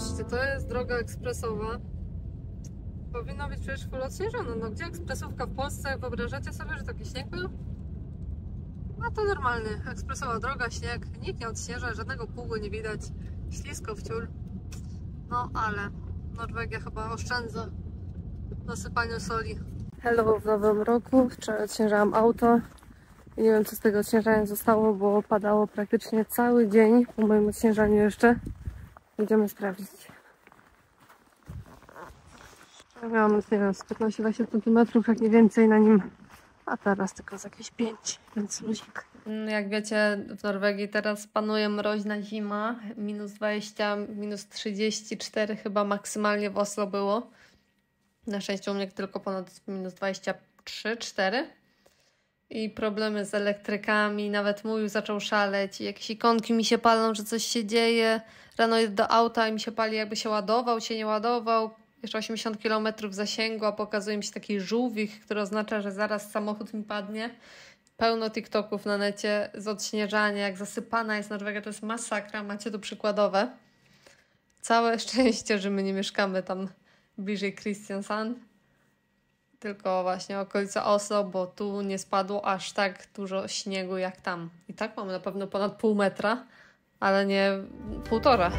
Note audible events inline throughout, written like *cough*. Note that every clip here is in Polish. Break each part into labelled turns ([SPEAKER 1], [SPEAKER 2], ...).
[SPEAKER 1] Zobaczcie, to jest droga ekspresowa. Powinno być przecież full odśnieżone. No gdzie ekspresówka w Polsce? Wyobrażacie sobie, że taki śnieg był? No to normalny, ekspresowa droga, śnieg, nikt nie odśnieża, żadnego pługu nie widać, ślisko w ciul. No ale Norwegia chyba oszczędza na sypaniu soli. Hello w nowym roku, wczoraj odśnieżałam auto nie wiem co z tego odśnieżania zostało, bo padało praktycznie cały dzień po moim odśnieżaniu jeszcze. Idziemy sprawdzić. Miałam, nie wiem, z 15-20 cm, jak nie więcej na nim, a teraz tylko z jakieś 5, więc luzik. Mm, Jak wiecie, w Norwegii teraz panuje mroźna zima, minus 20, minus 34 chyba maksymalnie w Oslo było. Na szczęście u mnie tylko ponad minus 23, 4 i problemy z elektrykami, nawet mój już zaczął szaleć, jakieś ikonki mi się palą, że coś się dzieje. Rano jedę do auta i mi się pali, jakby się ładował, się nie ładował. Jeszcze 80 km zasięgu, a pokazuje mi się taki żółwik, który oznacza, że zaraz samochód mi padnie. Pełno TikToków na necie z odśnieżania, jak zasypana jest Norwegia, to jest masakra, macie tu przykładowe. Całe *laughs* szczęście, że my nie mieszkamy tam bliżej Kristiansand tylko właśnie okolica Oslo, bo tu nie spadło aż tak dużo śniegu jak tam. I tak mamy na pewno ponad pół metra, ale nie półtora. *laughs*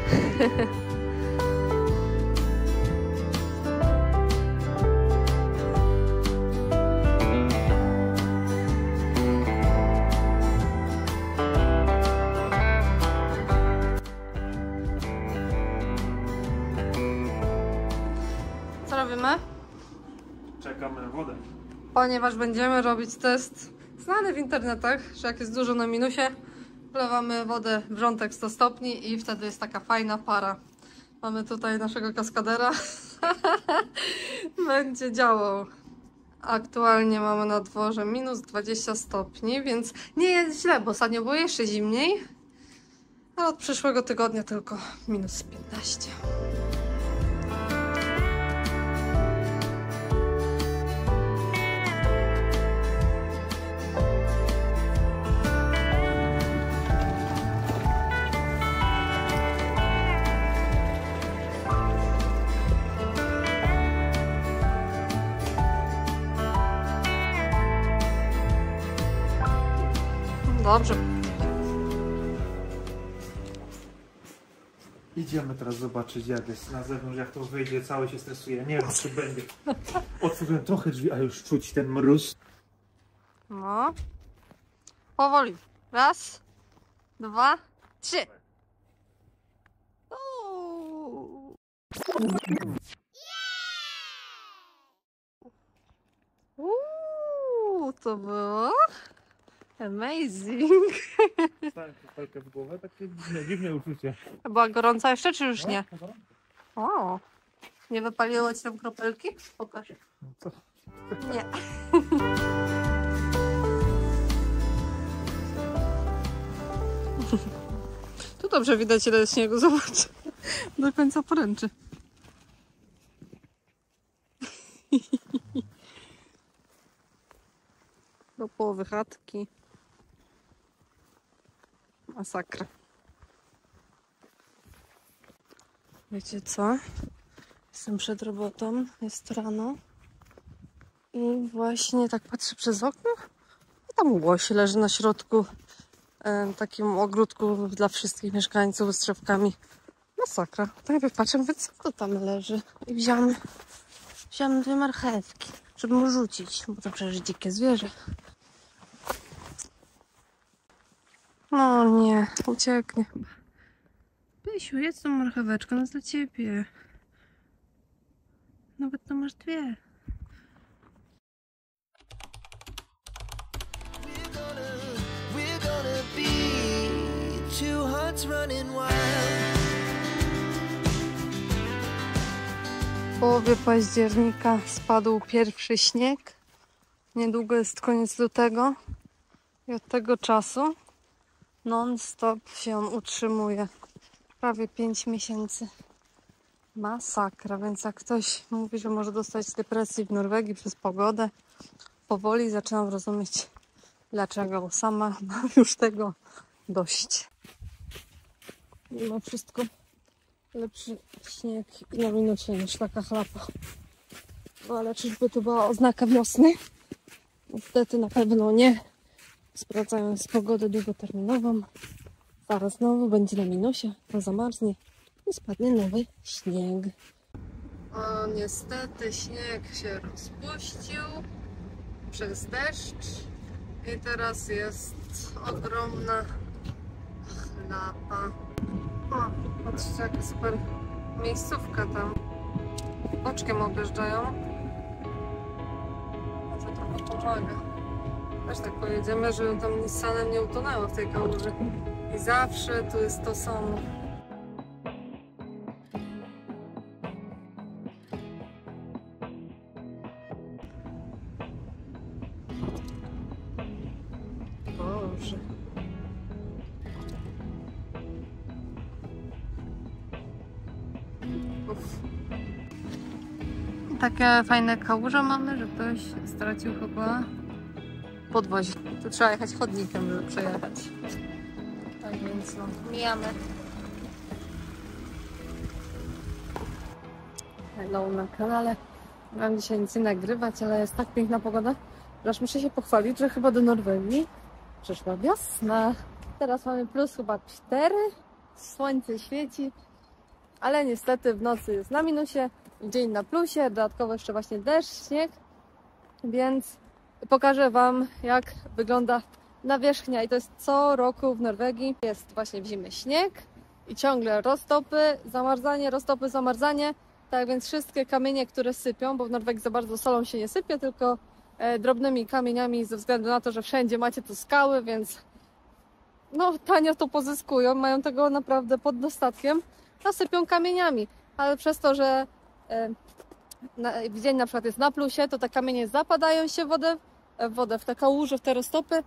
[SPEAKER 1] Co robimy?
[SPEAKER 2] Czekamy na wodę.
[SPEAKER 1] Ponieważ będziemy robić test znany w internetach, że jak jest dużo na minusie, wlewamy wodę wrzątek 100 stopni i wtedy jest taka fajna para. Mamy tutaj naszego kaskadera. *laughs* Będzie działał. Aktualnie mamy na dworze minus 20 stopni, więc nie jest źle, bo ostatnio było jeszcze zimniej. A od przyszłego tygodnia tylko minus 15.
[SPEAKER 2] teraz zobaczyć jak jest na zewnątrz, jak to wyjdzie, cały się stresuje. Nie wiem czy będzie. Otworzyłem trochę drzwi, a już czuć ten mróz.
[SPEAKER 1] No. Powoli. Raz, dwa, trzy. Uuu. To było amazing. *laughs*
[SPEAKER 2] Stałem palkę w głowę, takie dziwne, dziwne uczucie.
[SPEAKER 1] Była gorąca jeszcze, czy już nie?
[SPEAKER 2] No,
[SPEAKER 1] O, nie wypaliło ci tam kropelki? Pokaż.
[SPEAKER 2] no co?
[SPEAKER 1] Nie. *laughs* Tu dobrze widać ile jest śniegu, zobacz. Do końca poręczy. *laughs* Do połowy chatki. Masakra. Wiecie co? Jestem przed robotą, jest rano. I właśnie tak patrzę przez okno i tam łoś leży na środku e, takim ogródku dla wszystkich mieszkańców z drzewkami. Masakra. Tak jakby patrzę, mówię, co to tam leży? I wziąłem, wziąłem dwie marchewki, żeby mu rzucić, bo to przecież dzikie zwierzę. No nie, ucieknie chyba. Pysiu, jedz tą marcheweczkę, ona jest dla ciebie. Nawet to masz dwie. W połowie października spadł pierwszy śnieg. Niedługo jest koniec lutego. I od tego czasu non-stop się on utrzymuje. Prawie 5 miesięcy. Masakra, więc jak ktoś mówi, że może dostać depresji w Norwegii przez pogodę, powoli zaczynam rozumieć dlaczego. Sama mam już tego dość. Mimo wszystko lepszy śnieg i na minucie niż taka chlapa. No ale czyżby to była oznaka wiosny? Niestety na pewno nie. Sprawdzając pogodę długoterminową, zaraz znowu będzie na minusie, to zamarznie i spadnie nowy śnieg. O, niestety śnieg się rozpuścił przez deszcz i teraz jest ogromna chlapa. O, patrzcie jaka super miejscówka tam. Boczkiem objeżdżają. Może trochę pomaga. Też tak pojedziemy, żeby tam Nissanem nie utonęło w tej kałuży. I zawsze tu jest to samo. Uff. Takie fajne kałuże mamy, że ktoś stracił chyba podwozie. Tu trzeba jechać chodnikiem, żeby przejechać. Tak więc no, mijamy. Hello na kanale. Mam dzisiaj nic nie nagrywać, ale jest tak piękna pogoda, że aż muszę się pochwalić, że chyba do Norwegii przyszła wiosna. Teraz mamy plus chyba 4, słońce świeci, ale niestety w nocy jest na minusie, dzień na plusie, dodatkowo jeszcze właśnie deszcz, śnieg, więc pokażę Wam, jak wygląda nawierzchnia. I to jest co roku w Norwegii. Jest właśnie w zimę śnieg i ciągle roztopy, zamarzanie, roztopy, zamarzanie. Tak więc wszystkie kamienie, które sypią, bo w Norwegii za bardzo solą się nie sypie, tylko e, drobnymi kamieniami ze względu na to, że wszędzie macie tu skały, więc no tanio to pozyskują, mają tego naprawdę pod dostatkiem, a sypią kamieniami. Ale przez to, że e, w dzień na przykład jest na plusie, to te kamienie zapadają się w wodę, wodę, w te kałuże, w te roztopy.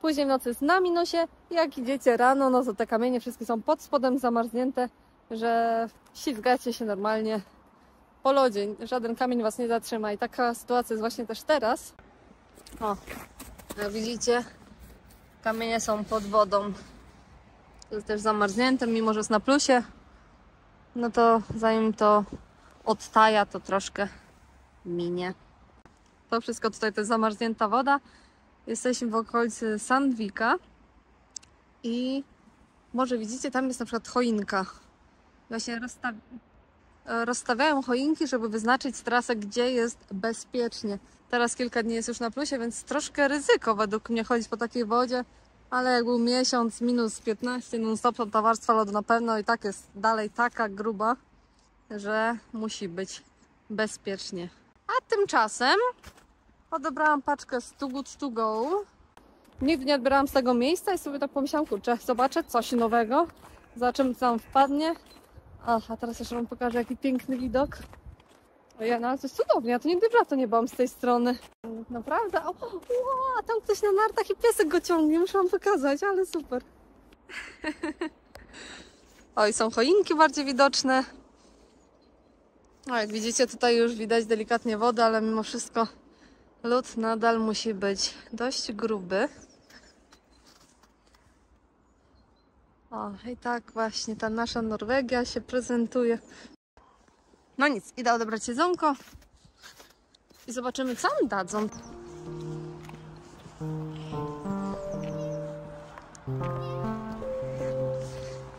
[SPEAKER 1] Później w nocy jest na minusie. Jak idziecie rano, no to te kamienie wszystkie są pod spodem zamarznięte, że ślizgacie się normalnie po lodzie. Żaden kamień Was nie zatrzyma. I taka sytuacja jest właśnie też teraz. O, jak widzicie, kamienie są pod wodą. To jest też zamarznięte, mimo że jest na plusie. No to zanim to odtaja, to troszkę minie. To wszystko tutaj to jest zamarznięta woda. Jesteśmy w okolicy Sandvika i może widzicie, tam jest na przykład choinka. Właśnie rozstaw... e, rozstawiają choinki, żeby wyznaczyć trasę, gdzie jest bezpiecznie. Teraz kilka dni jest już na plusie, więc troszkę ryzyko według mnie chodzić po takiej wodzie, ale jak był miesiąc, minus 15, non-stop, to ta warstwa lodu na pewno i tak jest dalej taka gruba, że musi być bezpiecznie. A tymczasem odebrałam paczkę z Too Good To Go. Nigdy nie odbierałam z tego miejsca i sobie tak pomyślałam, kurczę, zobaczę coś nowego. Zobaczymy, co tam wpadnie. A, a teraz jeszcze wam pokażę, jaki piękny widok. Ojej, no ale to jest cudownie, ja to nigdy w nie byłam z tej strony. Naprawdę? O, o, tam ktoś na nartach i piesek go ciągnie, muszę wam pokazać, ale super. *laughs* Oj, są choinki bardziej widoczne. No, jak widzicie, tutaj już widać delikatnie wodę, ale mimo wszystko lód nadal musi być dość gruby. O, i tak właśnie ta nasza Norwegia się prezentuje. No nic, idę odebrać jedzonko i zobaczymy, co nam dadzą.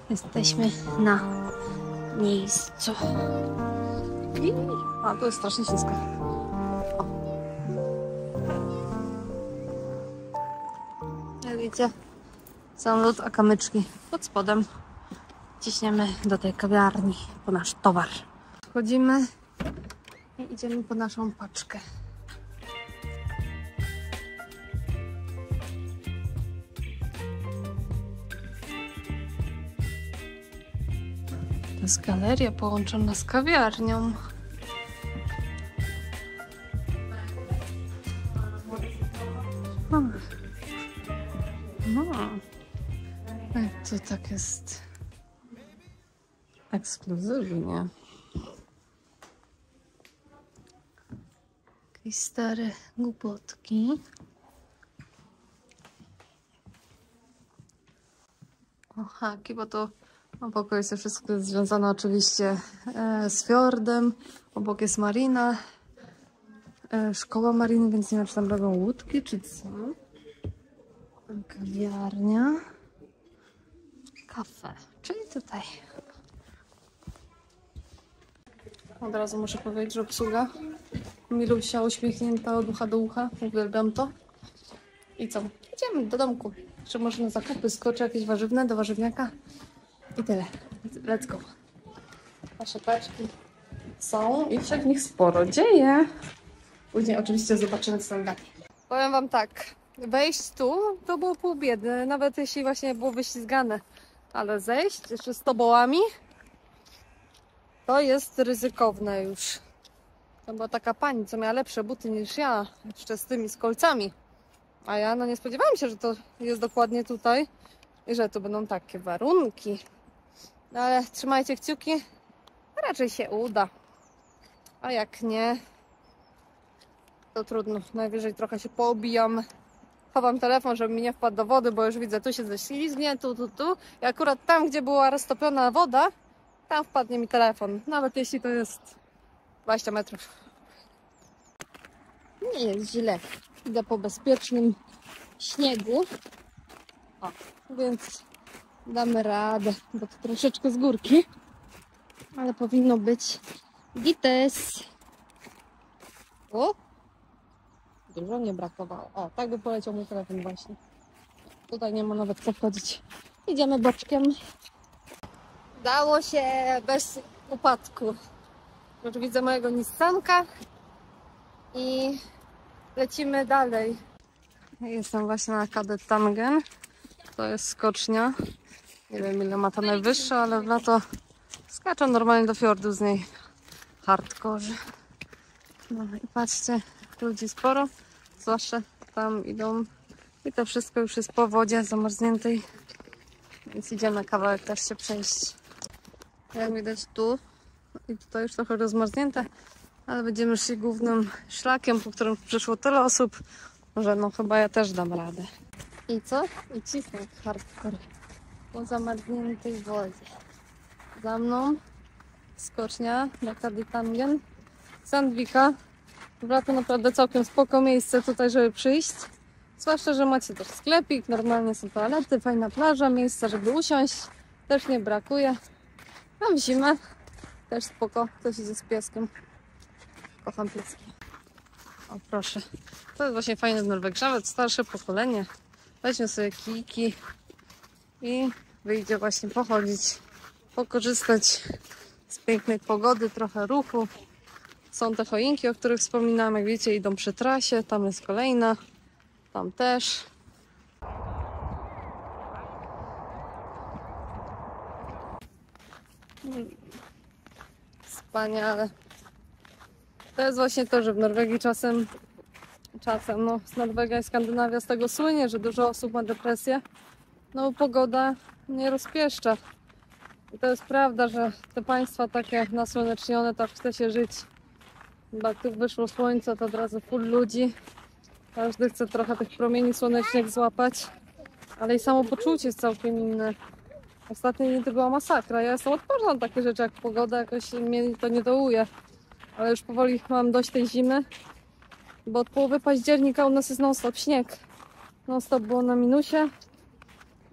[SPEAKER 1] Jesteśmy na miejscu. I... A, to jest strasznie ślisko. Widzicie, są lód, a kamyczki pod spodem. Ciśniemy do tej kawiarni po nasz towar. Wchodzimy i idziemy po naszą paczkę. To jest galeria połączona z kawiarnią. Jest ekskluzywnie. Jakieś stare głupotki. O, haki, bo to Obok jest wszystko związane oczywiście e, z fiordem. Obok jest marina. E, szkoła mariny, więc nie wiem, czy tam robią łódki, czy co. Kawiarnia. Kafe, czyli tutaj. Od razu muszę powiedzieć, że obsługa milusia, uśmiechnięta od ucha do ucha. Uwielbiam to. I co? Idziemy do domku. Jeszcze może na zakupy skoczę jakieś warzywne do warzywniaka. I tyle. Let's go. Nasze paczki są i się w nich sporo dzieje. Później oczywiście zobaczymy, co tam dalej. Powiem wam tak, wejść tu to było pół biedy, nawet jeśli właśnie było wyślizgane. Ale zejść jeszcze z tobołami to jest ryzykowne już. To była taka pani, co miała lepsze buty niż ja, jeszcze z tymi z kolcami. A ja no nie spodziewałam się, że to jest dokładnie tutaj i że tu będą takie warunki. No ale trzymajcie kciuki, raczej się uda. A jak nie, to trudno. Najwyżej trochę się poobijam. Chowam telefon, żeby mi nie wpadł do wody, bo już widzę, tu się ześlizgnie, tu, tu, tu. I akurat tam, gdzie była roztopiona woda, tam wpadnie mi telefon. Nawet jeśli to jest 20 metrów. Nie jest źle. Idę po bezpiecznym śniegu. O, więc damy radę, bo to troszeczkę z górki. Ale powinno być gites. O! Dużo nie brakowało. O, tak by poleciał mój telefon właśnie. Tutaj nie ma nawet co wchodzić. Idziemy boczkiem. Dało się bez upadku. Już widzę mojego Nissanka i lecimy dalej. Jestem właśnie na Kadet Tangen. To jest skocznia. Nie wiem ile ma ta najwyższa, ale w lato skaczę normalnie do fiordu z niej. Hardcore. No i patrzcie, ludzi sporo. Zwłaszcza tam idą. I to wszystko już jest po wodzie zamarzniętej. Więc idziemy kawałek też się przejść. Jak widać tu i tutaj już trochę rozmarznięte, ale będziemy szli głównym szlakiem, po którym przeszło tyle osób, że no chyba ja też dam radę. I co? I cisnę hardcore po zamarzniętej wodzie. Za mną skocznia na Kadytangen, Sandwika. Lato naprawdę całkiem spoko miejsce tutaj, żeby przyjść. Zwłaszcza, że macie też sklepik, normalnie są toalety, fajna plaża, miejsca, żeby usiąść. Też nie brakuje. Mam zimę, też spoko. Ktoś idzie z pieskiem. Kocham pieski. O proszę. To jest właśnie fajny Norweg. Nawet starsze pokolenie. Weźmy sobie kijki i wyjdzie właśnie pochodzić, pokorzystać z pięknej pogody, trochę ruchu. Są te choinki, o których wspominam. Jak widzicie, idą przy trasie. Tam jest kolejna. Tam też. Wspaniale. To jest właśnie to, że w Norwegii czasem, czasem, no, Norwegia i Skandynawia z tego słynie, że dużo osób ma depresję. No, pogoda nie rozpieszcza. I to jest prawda, że te państwa takie nasłonecznione, tak chce się żyć. Bo tu wyszło słońce, to od razu full ludzi. Każdy chce trochę tych promieni słonecznych złapać. Ale i samo poczucie jest całkiem inne. Ostatnie dni to była masakra. Ja jestem odporna na takie rzeczy jak pogoda, jakoś mnie to nie dołuje. Ale już powoli mam dość tej zimy, bo od połowy października u nas jest non-stop śnieg. Non-stop było na minusie.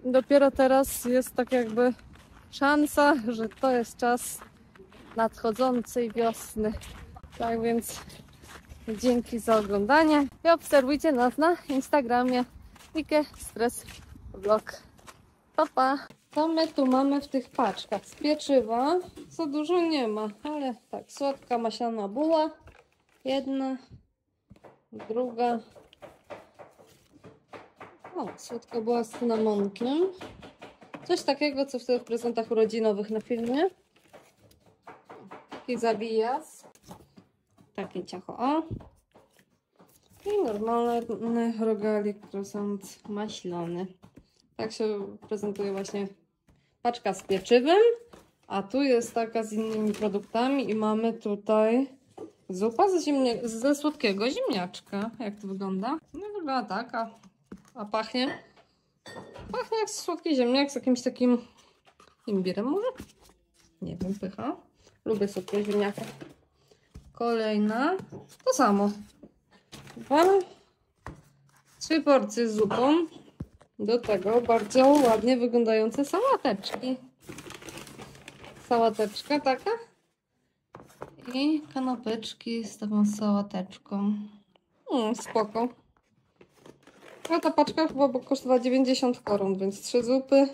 [SPEAKER 1] Dopiero teraz jest tak jakby szansa, że to jest czas nadchodzącej wiosny. Tak więc dzięki za oglądanie i obserwujcie nas na Instagramie Ike Stress Vlog. Pa, pa! Co my tu mamy w tych paczkach? Z pieczywa za dużo nie ma, ale tak, słodka maślana buła. Jedna, druga. O, słodka była z cynamonkiem. Coś takiego, co w tych prezentach urodzinowych na filmie. Taki zabijas. Takie ciacho, o. I normalny rogalik croissant maślany. Tak się prezentuje właśnie paczka z pieczywem, a tu jest taka z innymi produktami i mamy tutaj zupa ze, ziemnia- ze słodkiego ziemniaczka. Jak to wygląda? No wygląda tak, a, a pachnie? Pachnie jak słodki ziemniak z jakimś takim imbirem może? Nie wiem, pycha. Lubię sobie ziemniaka. Kolejna. To samo. Dwa. Trzy porcje z zupą. Do tego bardzo ładnie wyglądające sałateczki. Sałateczka taka. I kanapeczki z taką sałateczką. Mm, spoko. A ta paczka chyba kosztowała 90 koron, więc trzy zupy,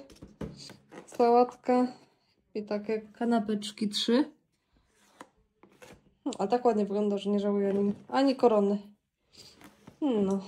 [SPEAKER 1] sałatka i takie kanapeczki trzy. No, a tak ładnie wygląda, że nie żałuję ani, ani korony. No.